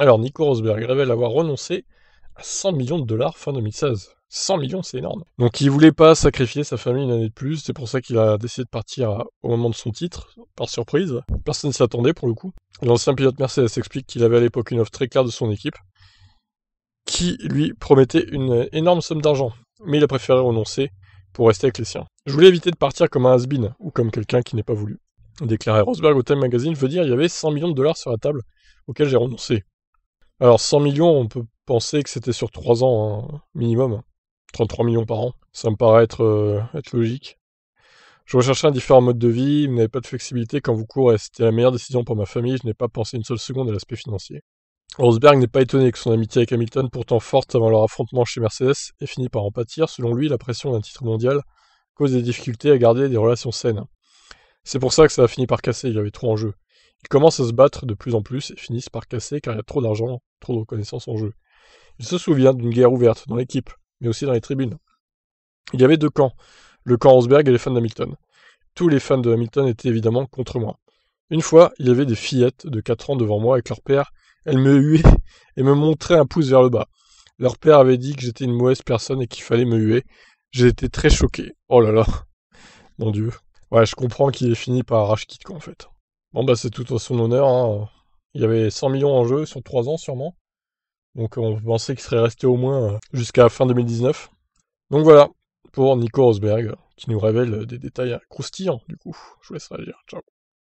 Alors, Nico Rosberg révèle avoir renoncé à 100 millions de dollars fin 2016. 100 millions, c'est énorme. Donc il voulait pas sacrifier sa famille une année de plus, c'est pour ça qu'il a décidé de partir au moment de son titre, par surprise. Personne ne s'y attendait pour le coup. L'ancien pilote Mercedes explique qu'il avait à l'époque une offre très claire de son équipe, qui lui promettait une énorme somme d'argent, mais il a préféré renoncer pour rester avec les siens. Je voulais éviter de partir comme un has ou comme quelqu'un qui n'est pas voulu. Déclaré Rosberg au Time Magazine veut dire il y avait 100 millions de dollars sur la table auquel j'ai renoncé. Alors 100 millions, on peut penser que c'était sur 3 ans hein, minimum. 33 millions par an. Ça me paraît euh, être, logique. Je recherchais un différent mode de vie, vous n'avez pas de flexibilité quand vous courez. C'était la meilleure décision pour ma famille, je n'ai pas pensé une seule seconde à l'aspect financier. Rosberg n'est pas étonné que son amitié avec Hamilton, pourtant forte avant leur affrontement chez Mercedes, ait fini par en pâtir. Selon lui, la pression d'un titre mondial cause des difficultés à garder des relations saines. C'est pour ça que ça a fini par casser, il y avait trop en jeu. Ils commencent à se battre de plus en plus et finissent par casser car il y a trop d'argent, trop de reconnaissance en jeu. Il se souvient d'une guerre ouverte dans l'équipe, mais aussi dans les tribunes. Il y avait deux camps, le camp Rosberg et les fans d'Hamilton. Tous les fans de Hamilton étaient évidemment contre moi. Une fois, il y avait des fillettes de 4 ans devant moi avec leur père. Elles me huaient et me montraient un pouce vers le bas. Leur père avait dit que j'étais une mauvaise personne et qu'il fallait me huer. J'ai été très choqué. Oh là là. Mon dieu. Ouais, je comprends qu'il ait fini par quoi, en fait. Bon, bah, c'est tout à son honneur. Hein. Il y avait 100 millions en jeu sur 3 ans, sûrement. Donc on pensait qu'il serait resté au moins euh, jusqu'à fin 2019. Donc voilà, pour Nico Rosberg, qui nous révèle des détails croustillants, du coup. Je vous laisse réagir. Ciao.